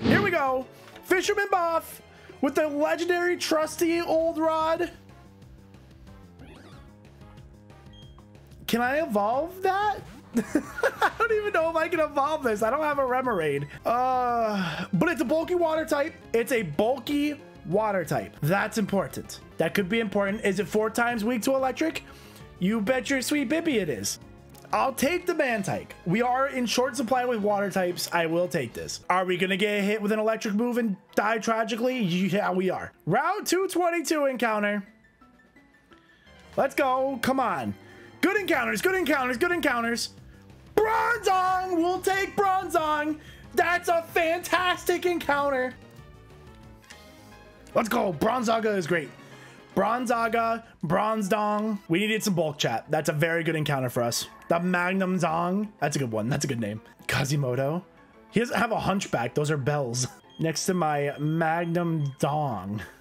Here we go. Fisherman Boff with the legendary trusty old rod. Can I evolve that? I don't even know if I can evolve this. I don't have a Remoraid. Uh, but it's a bulky water type. It's a bulky water type. That's important. That could be important. Is it four times weak to electric? You bet your sweet Bibby it is. I'll take the Mantike. We are in short supply with water types. I will take this. Are we going to get hit with an electric move and die tragically? Yeah, we are. Route 222 encounter. Let's go. Come on. Good encounters, good encounters, good encounters. Bronzong! We'll take Bronzong. That's a fantastic encounter. Let's go. Bronzaga is great. Bronzaga, Bronzdong. We needed some bulk chat. That's a very good encounter for us. The Magnum Zong. That's a good one. That's a good name. Kazimoto. He doesn't have a hunchback. Those are bells. Next to my Magnum Dong.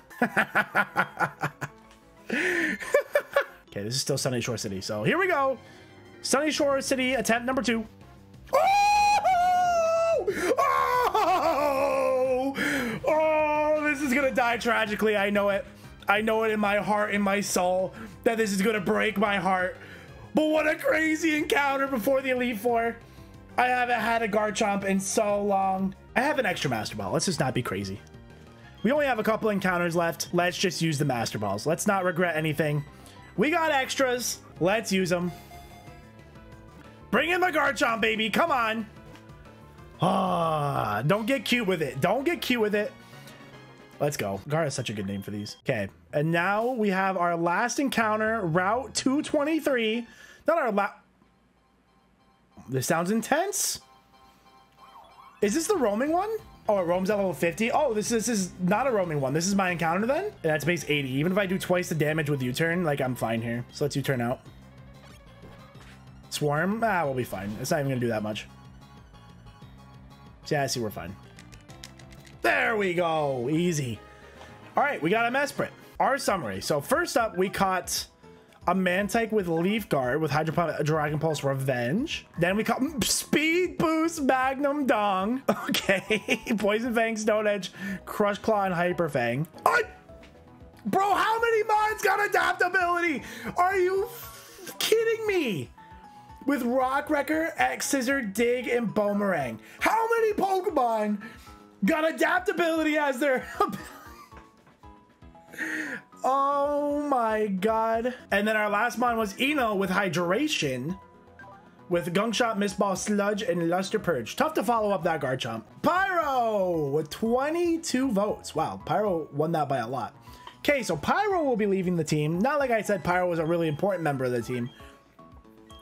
Okay, this is still Sunyshore City. So here we go. Sunyshore City attempt number two. Oh! Oh! Oh! This is gonna die tragically. I know it. I know it in my heart, in my soul, that this is gonna break my heart. But what a crazy encounter before the Elite Four. I haven't had a Garchomp in so long. I have an extra Master Ball. Let's just not be crazy. We only have a couple encounters left. Let's just use the Master Balls. Let's not regret anything. We got extras. Let's use them. Bring in the Garchomp, baby. Come on. Ah, don't get cute with it. Don't get cute with it. Let's go. Gar is such a good name for these. Okay. And now we have our last encounter, Route 223. Not our last... This sounds intense. Is this the roaming one? Oh, it roams at level 50. Oh, this, this is not a roaming one. This is my encounter then? That's base 80. Even if I do twice the damage with U-turn, like I'm fine here. So let's U-turn out. Swarm? Ah, we'll be fine. It's not even gonna do that much. Yeah, I see we're fine. There we go. Easy. All right, we got a Mesprit. Our summary. So first up, we caught a Mantike with Leaf Guard with Hydro Pump, Dragon Pulse Revenge. Then we caught Speed Boost Magnum Dong. Okay. Poison Fang, Stone Edge, Crush Claw, and Hyper Fang. I, bro, how many mods got adaptability? Are you kidding me? With Rock Wrecker, X Scissor, Dig, and Boomerang. How many Pokemon got adaptability as their Oh my god. And then our last one was Eno with Hydration. With Gunk Shot, Mist Ball, Sludge, and Luster Purge. Tough to follow up that Garchomp. Pyro with 22 votes. Wow, Pyro won that by a lot. Okay, so Pyro will be leaving the team. Not like I said Pyro was a really important member of the team.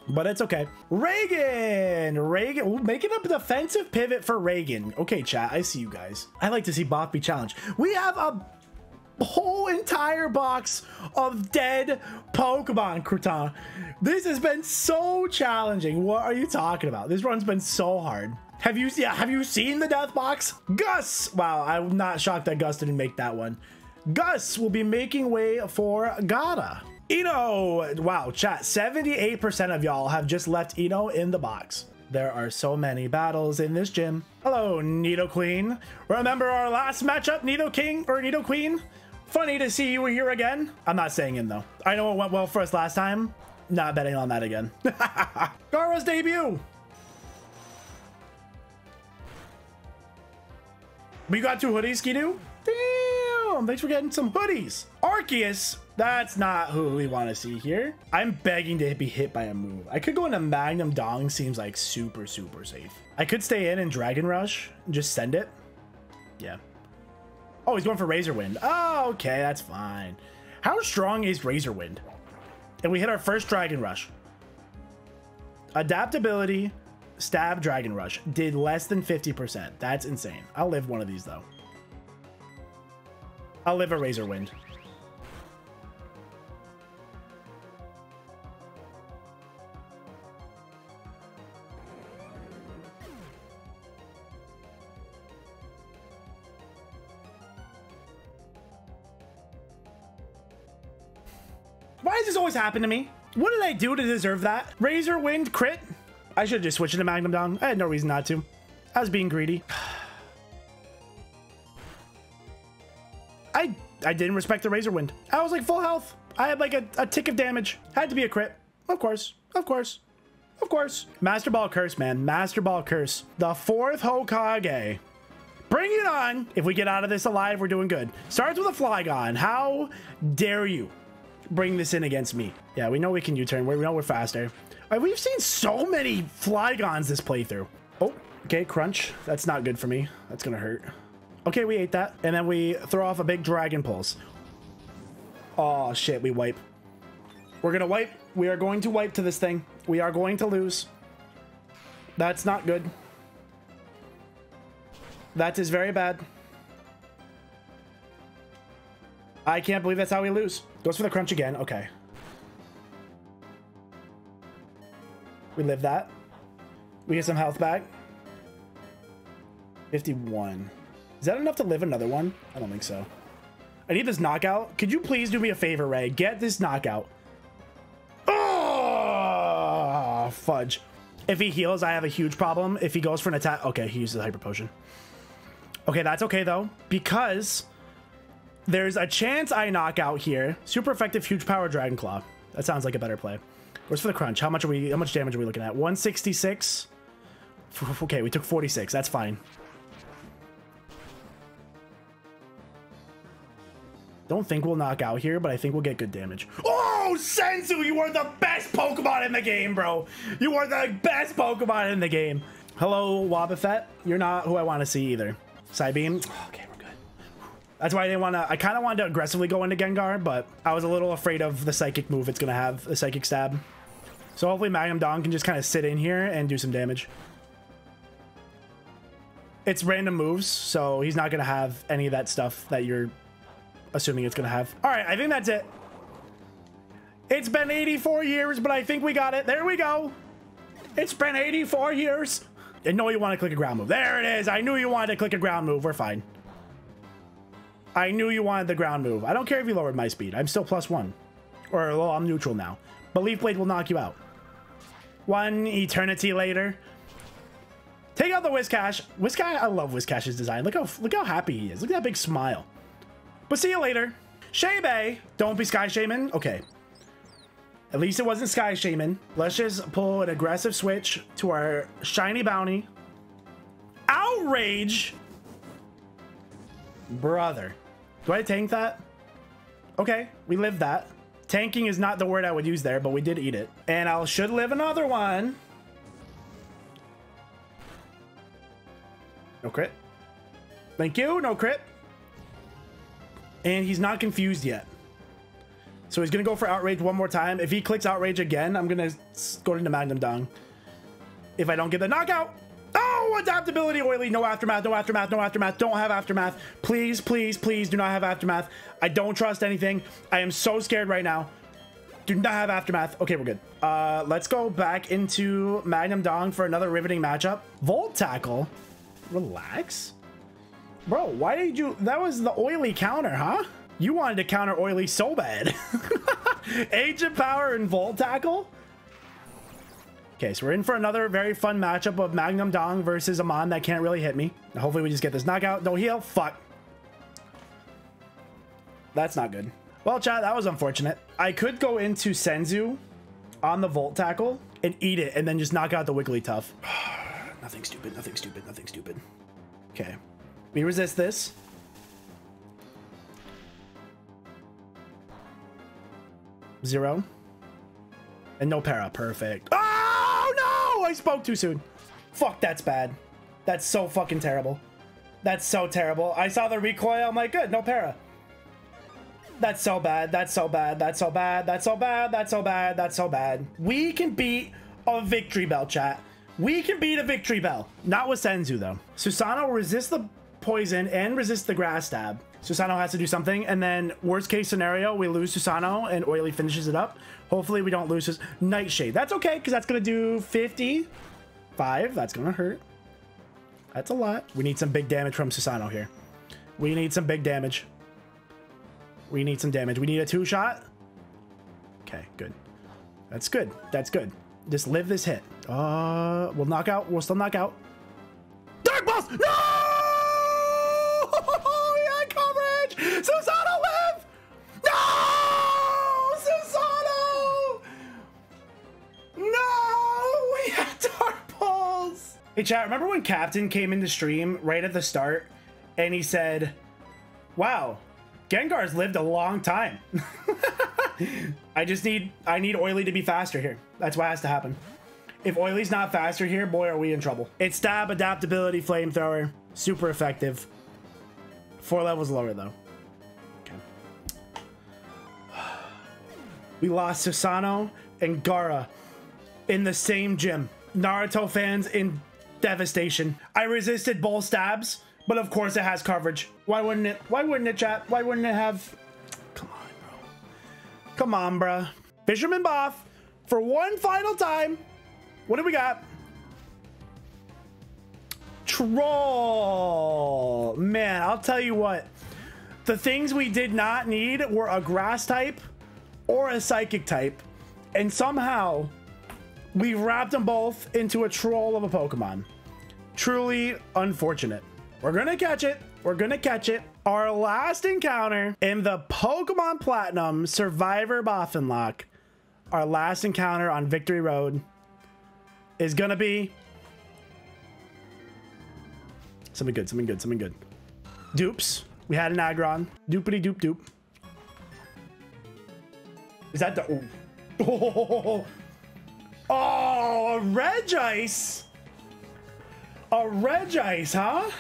But it's okay. Reagan! Reagan, Ooh, making a defensive pivot for Reagan. Okay, chat, I see you guys. I like to see Both be challenged. We have a whole entire box of dead Pokemon, Crouton. This has been so challenging. What are you talking about? This run's been so hard. Have you yeah, have you seen the death box? Gus! Wow, I'm not shocked that Gus didn't make that one. Gus will be making way for Gata. Eno! Wow, chat, 78% of y'all have just left Eno in the box. There are so many battles in this gym. Hello, Nidoqueen. Remember our last matchup, Nidoking or Nidoqueen? Funny to see you here again. I'm not saying in though. I know it went well for us last time. Not betting on that again. Gara's debut. We got two hoodies, Skidoo. Damn, thanks for getting some hoodies. Arceus, that's not who we want to see here. I'm begging to be hit by a move. I could go into Magnum Dong, seems like super, super safe. I could stay in and Dragon Rush, and just send it. Yeah, Oh, he's going for Razor Wind. Oh, okay, that's fine. How strong is Razor Wind? And we hit our first Dragon Rush. Adaptability, Stab, Dragon Rush. Did less than 50%. That's insane. I'll live one of these, though. I'll live a Razor Wind. Why does this always happen to me? What did I do to deserve that? Razor Wind crit? I should have just switched to Magnum Dong. I had no reason not to. I was being greedy. I I didn't respect the Razor Wind. I was like full health. I had like a, a tick of damage. Had to be a crit. Of course. Of course. Of course. Master Ball Curse, man. Master Ball Curse. The fourth Hokage. Bring it on. If we get out of this alive, we're doing good. Starts with a Flygon. How dare you bring this in against me? Yeah, we know we can U-turn. We know we're faster. Right, we've seen so many Flygons this playthrough. Oh, okay, crunch. That's not good for me. That's gonna hurt. Okay, we ate that. And then we throw off a big Dragon Pulse. Oh, shit, we wipe. We're gonna wipe. We are going to wipe to this thing. We are going to lose. That's not good. That is very bad. I can't believe that's how we lose. Goes for the crunch again. Okay. We live that. We get some health back. 51. Is that enough to live another one? I don't think so. I need this knockout. Could you please do me a favor, Ray? Get this knockout. Oh, fudge. If he heals, I have a huge problem. If he goes for an attack... Okay, he uses a Hyper Potion. Okay, that's okay, though, because there's a chance I knock out here. Super effective, huge power Dragon Claw. That sounds like a better play. Where's for the crunch? How much are we? How much damage are we looking at? 166. Okay, we took 46. That's fine. Don't think we'll knock out here, but I think we'll get good damage. Oh, Senzu, you are the best Pokemon in the game, bro. You are the best Pokemon in the game. Hello, Wobbuffet. You're not who I want to see either. Psybeam. Okay. That's why I didn't want to... I kind of wanted to aggressively go into Gengar, but I was a little afraid of the Psychic move it's going to have, the Psychic Stab. So hopefully Magnum Dong can just kind of sit in here and do some damage. It's random moves, so he's not going to have any of that stuff that you're assuming it's going to have. All right, I think that's it. It's been 84 years, but I think we got it. There we go. It's been 84 years. I know you want to click a ground move. There it is. I knew you wanted to click a ground move. We're fine. I knew you wanted the ground move. I don't care if you lowered my speed. I'm still plus one. Or, well, I'm neutral now. But Leaf Blade will knock you out. One eternity later. Take out the Whiscash. Whiscash, I love Whiscash's design. Look how look how happy he is. Look at that big smile. But see you later. Shebe, eh? don't be Sky Shaman. Okay. At least it wasn't Sky Shaman. Let's just pull an aggressive switch to our Shiny Bounty. Outrage! Brother. Do I tank that? Okay, we live that. Tanking is not the word I would use there, but we did eat it. And I should live another one. No crit. Thank you, no crit. And he's not confused yet. So he's going to go for Outrage one more time. If he clicks Outrage again, I'm going to go into Magnum Dong. If I don't get the knockout. Oh, adaptability, oily. No aftermath, no aftermath, no aftermath. Don't have aftermath. Please, please, please do not have aftermath. I don't trust anything. I am so scared right now. Do not have aftermath. Okay, we're good. Uh, let's go back into Magnum Dong for another riveting matchup. Volt Tackle. Relax. Bro, why did you... That was the oily counter, huh? You wanted to counter oily so bad. Agent Power and Volt Tackle? Okay, so we're in for another very fun matchup of Magnum Dong versus Amon that can't really hit me. Hopefully we just get this knockout. No heal. Fuck. That's not good. Well, chat, that was unfortunate. I could go into Senzu on the Volt Tackle and eat it and then just knock out the Wigglytuff. nothing stupid, nothing stupid, nothing stupid. Okay. We resist this. Zero. And no para. Perfect. No! I spoke too soon. Fuck, that's bad. That's so fucking terrible. That's so terrible. I saw the recoil. I'm like, good, no para. That's so bad. That's so bad. That's so bad. That's so bad. That's so bad. That's so bad. We can beat a Victreebel, chat. We can beat a Victreebel. Not with Senzu, though. Susano resist the poison and resist the grass stab. Susano has to do something, and then worst case scenario, we lose Susano and Oily finishes it up. Hopefully we don't lose his Nightshade. That's okay, because that's going to do 55. That's going to hurt. That's a lot. We need some big damage from Susano here. We need some big damage. We need some damage. We need a two-shot. Okay, good. That's good. That's good. Just live this hit. Uh, we'll knock out. We'll still knock out. Dark Balls! No! Hey, chat, remember when Captain came in the stream right at the start and he said, Wow, Gengar's lived a long time. I just need I need Oily to be faster here. That's what has to happen. If Oily's not faster here, boy, are we in trouble. It's stab, adaptability, flamethrower. Super effective. Four levels lower, though. Okay. We lost Susano and Gara in the same gym. Naruto fans in devastation. I resisted both stabs, but of course it has coverage. Why wouldn't it? Why wouldn't it, chat? Why wouldn't it have... Come on, bro. Come on, bruh. Fisherman Boff, for one final time. What do we got? Troll. Man, I'll tell you what. The things we did not need were a grass type or a psychic type. And somehow we wrapped them both into a troll of a Pokemon. Truly unfortunate. We're gonna catch it. We're gonna catch it. Our last encounter in the Pokemon Platinum Survivor Boffinlocke. Our last encounter on Victory Road is gonna be something good, something good, something good. Dupes. We had an Aggron. Doopity doop doop. Is that the... Oh, oh, oh, oh oh a Regice! A Regice, huh?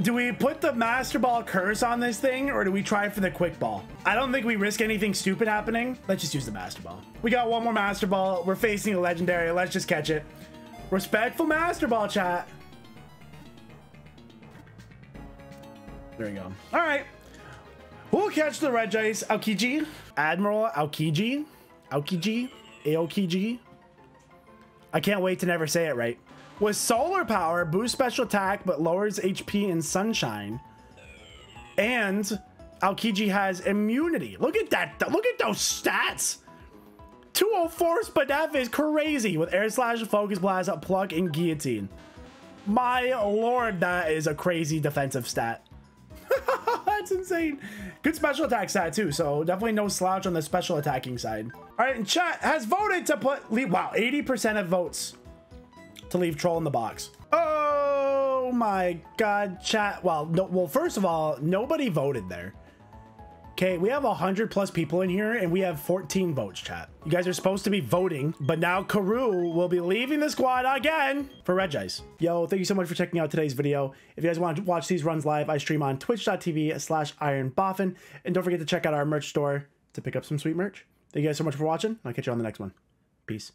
Do we put the Master Ball curse on this thing or do we try for the Quick Ball? I don't think we risk anything stupid happening. Let's just use the Master Ball. We got one more Master Ball. We're facing a Legendary. Let's just catch it. Respectful Master Ball, chat. There you go. All right. We'll catch the Regice Aokiji. Admiral Aokiji. Aokiji. Aokiji. I can't wait to never say it right. With solar power, boosts special attack but lowers HP in sunshine. And Aokiji has immunity. Look at that. Look at those stats. 204 Spadef is crazy with Air Slash, Focus Blast, Pluck, and Guillotine. My lord, that is a crazy defensive stat. That's insane. Good special attack stat too, so definitely no slouch on the special attacking side. All right, and chat has voted to put, leave, wow, 80% of votes to leave Troll in the box. Oh my God, chat. Well, no, well, first of all, nobody voted there. Okay, we have 100 plus people in here and we have 14 votes, chat. You guys are supposed to be voting, but now Karoo will be leaving the squad again for Regice. Yo, thank you so much for checking out today's video. If you guys want to watch these runs live, I stream on twitch.tv slash ironboffin. And don't forget to check out our merch store to pick up some sweet merch. Thank you guys so much for watching. I'll catch you on the next one. Peace.